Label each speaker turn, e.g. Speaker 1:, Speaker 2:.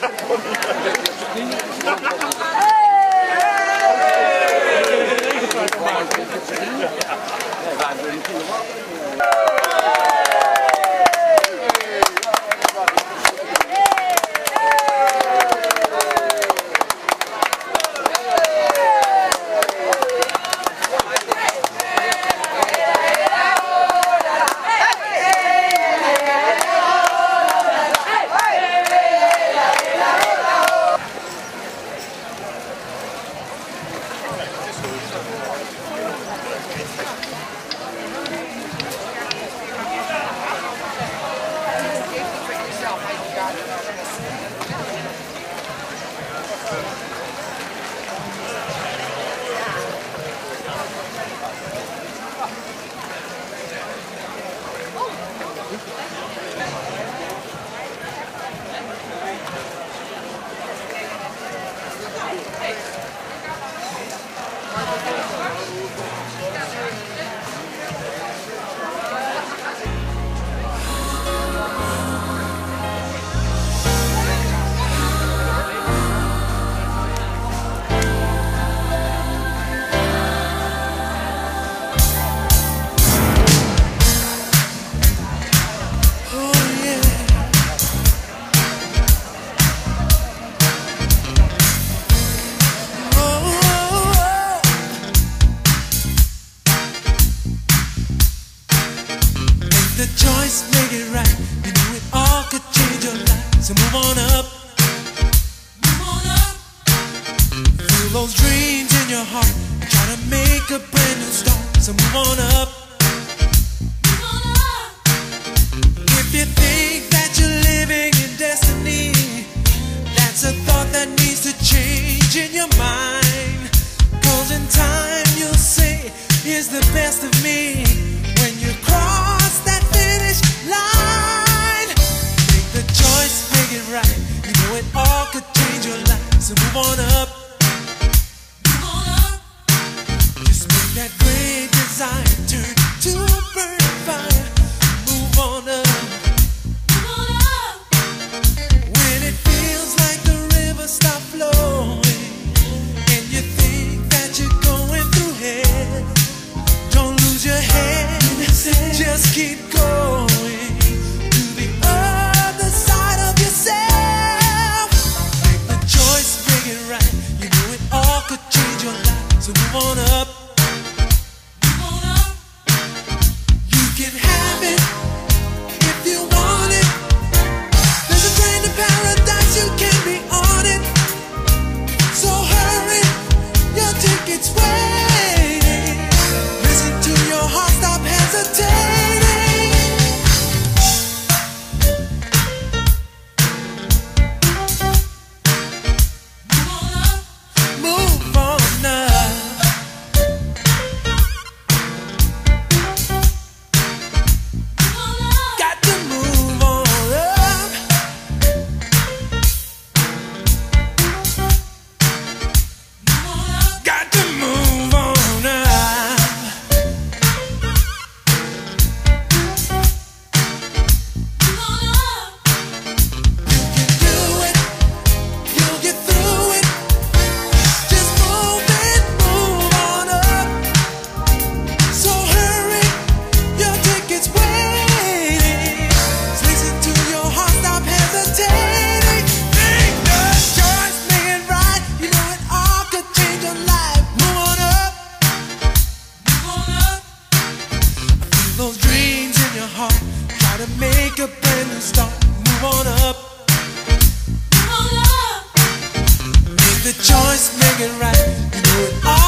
Speaker 1: Hey! those dreams in your heart. Try to make a brand new start. So move on up. Move on up. If you think that you're living in destiny, that's a thought that needs to change in your mind. Cause in time you'll say, here's the best of me. It's where the choice, make it right.